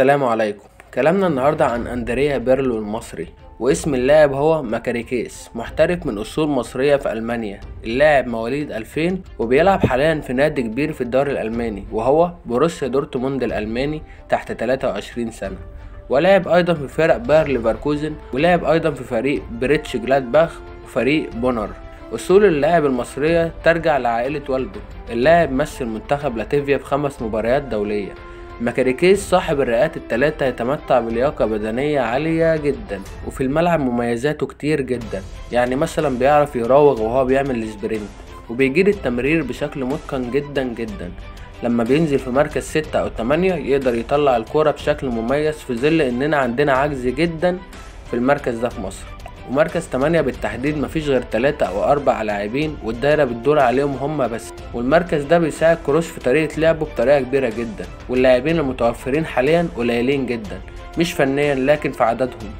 السلام عليكم. كلامنا النهاردة عن أندريا بيرلو المصري واسم اللاعب هو ماكاريكيس محترف من أصول مصرية في ألمانيا اللاعب مواليد 2000 وبيلعب حاليا في نادي كبير في الدوري الألماني وهو بروسيا دورتموند الألماني تحت 23 سنة. ولعب أيضا في فرق باير ليفركوزن ولعب أيضا في فريق بروسيا مونشنجلادباخ وفريق بونر. أصول اللاعب المصرية ترجع لعائلة والده. اللاعب مثل منتخب لاتفيا في خمس مباريات دولية. ماكاريكيس صاحب الرئات التلاتة يتمتع بلياقة بدنية عالية جدا وفي الملعب مميزاته كتير جدا يعني مثلا بيعرف يراوغ وهو بيعمل ال sprint وبيجيد التمرير بشكل متقن جدا جدا. لما بينزل في مركز ستة أو تمانية يقدر يطلع الكرة بشكل مميز في ظل إننا عندنا عجز جدا في المركز ده في مصر. ومركز تمانية بالتحديد مفيش غير تلاتة أو أربع لاعبين والدايرة بتدور عليهم هما بس. والمركز ده بيساعد كروش في طريقة لعبه بطريقة كبيرة جدا واللاعبين المتوفرين حاليا قليلين جدا مش فنيا لكن في عددهم.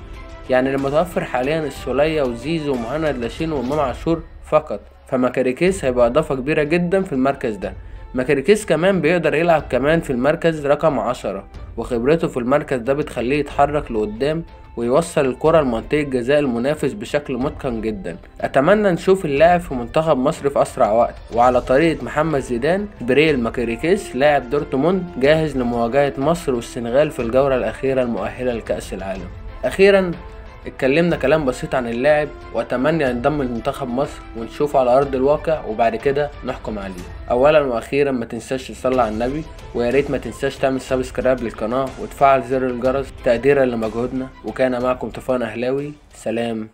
يعني المتوفر حاليا السولية وزيزو ومهند لاشين وإمام عاشور فقط. فماكاريكيس هيبقى إضافة كبيرة جدا في المركز ده. ماكاريكيس كمان بيقدر يلعب كمان في المركز رقم عشرة وخبرته في المركز ده بتخليه يتحرك لقدام ويوصل الكرة لمنطقة جزاء المنافس بشكل متقن جدا. أتمنى نشوف اللاعب في منتخب مصر في أسرع وقت. وعلى طريقة محمد زيدان بريل ماكاريكيس لاعب دورتموند جاهز لمواجهة مصر والسنغال في الجولة الأخيرة المؤهلة لكأس العالم. أخيرا اتكلمنا كلام بسيط عن اللاعب وأتمنى ينضم لمنتخب مصر ونشوفه على أرض الواقع وبعد كده نحكم عليه. اولا وأخيرا ما تنساش تصلي على النبي ويا ريت ما تنساش تعمل سبسكرايب للقناة وتفعل زر الجرس تقديرا لمجهودنا. وكان معكم طوفان أهلاوي. سلام.